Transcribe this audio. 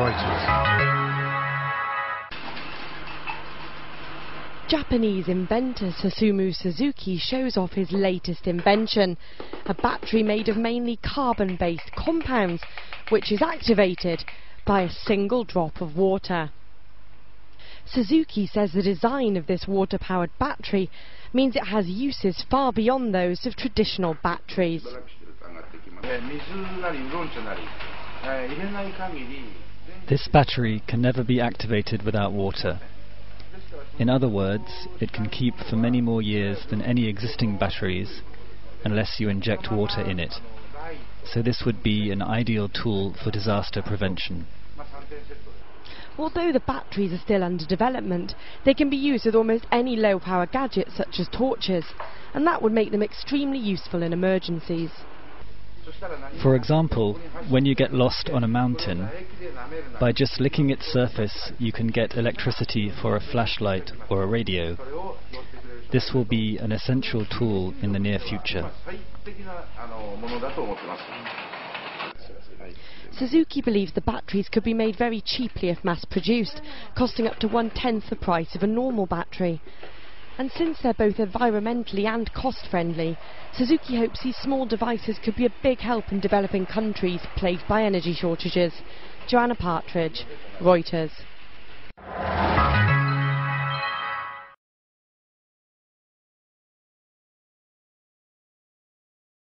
Reuters. Japanese inventor Susumu Suzuki shows off his latest invention, a battery made of mainly carbon-based compounds, which is activated by a single drop of water. Suzuki says the design of this water-powered battery means it has uses far beyond those of traditional batteries. This battery can never be activated without water. In other words, it can keep for many more years than any existing batteries unless you inject water in it. So this would be an ideal tool for disaster prevention. Although the batteries are still under development, they can be used with almost any low power gadget such as torches, and that would make them extremely useful in emergencies. For example, when you get lost on a mountain, by just licking its surface you can get electricity for a flashlight or a radio. This will be an essential tool in the near future. Suzuki believes the batteries could be made very cheaply if mass produced, costing up to one-tenth the price of a normal battery. And since they're both environmentally and cost friendly, Suzuki hopes these small devices could be a big help in developing countries plagued by energy shortages. Joanna Partridge, Reuters.